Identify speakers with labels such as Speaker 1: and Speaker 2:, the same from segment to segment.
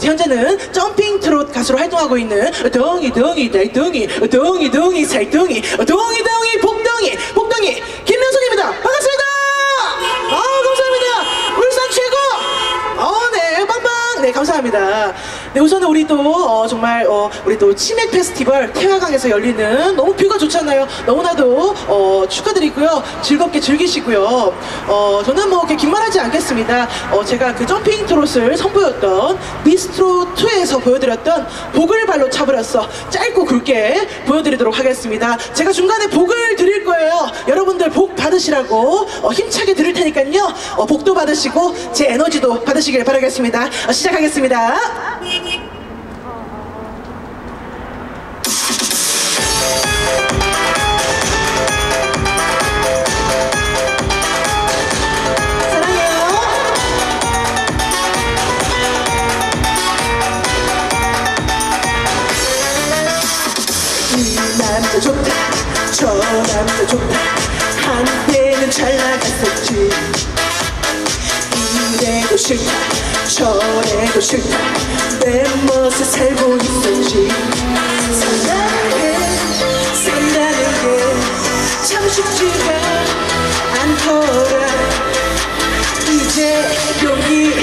Speaker 1: 현재는 점핑 트롯 가수로 활동하고 있는 동이 동이 달동이 동이 동이 살동이 동이 동이 복동이 복동이 김명선입니다. 반갑습니다. 아 감사합니다. 울산 최고. 어네 빵빵. 네 감사합니다. 네 우선은 우리 또 어, 정말 어, 우리 또 치맥 페스티벌 태화강에서 열리는 너무 뷰가 좋잖아요. 너무나도 어, 축하드리고요. 즐겁게 즐기시고요. 어, 저는 뭐 이렇게 긴말하지 않겠습니다. 어, 제가 그 점핑 트롯을 선보였던 미스트로 2에서 보여드렸던 복을 발로 차버렸어 짧고 굵게 보여드리도록 하겠습니다. 제가 중간에 복을 드릴 거예요. 여러분들 복 받으시라고 어, 힘차게 드릴 테니까요. 어, 복도 받으시고 제 에너지도 받으시길 바라겠습니다. 어, 시작하겠습니다. 남자 좋다. 한때는 잘 나갔었지. 이래도 싫다 저래도 싫다. 내 멋에 살고 있었지 게 산다는 게. 참 쉽지가 않더라. 이제 용기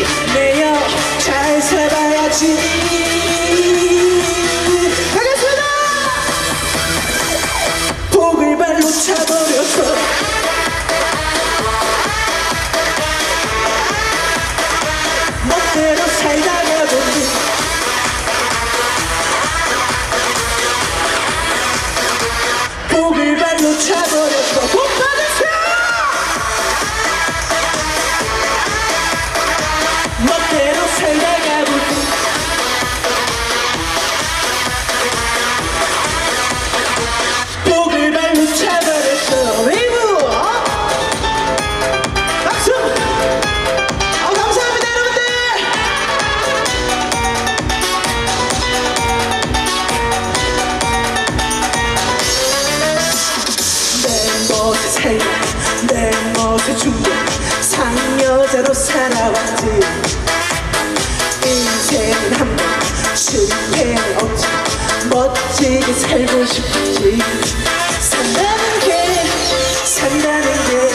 Speaker 1: 내 멋에 죽고 상여자로 살아왔지. 인생은 한번 실패는 없지 멋지게 살고 싶지. 산다는 게 산다는 게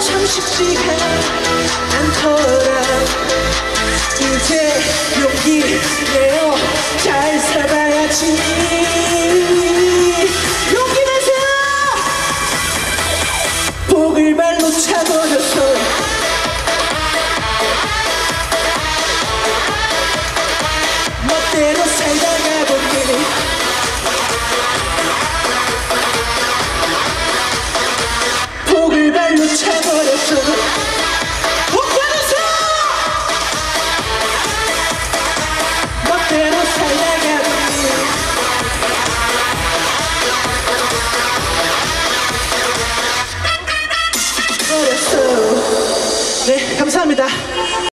Speaker 1: 참 쉽지가 않더라. 이제 용기 내어 잘 살아야지 쫓아버렸어. 멋대로 살다가 보니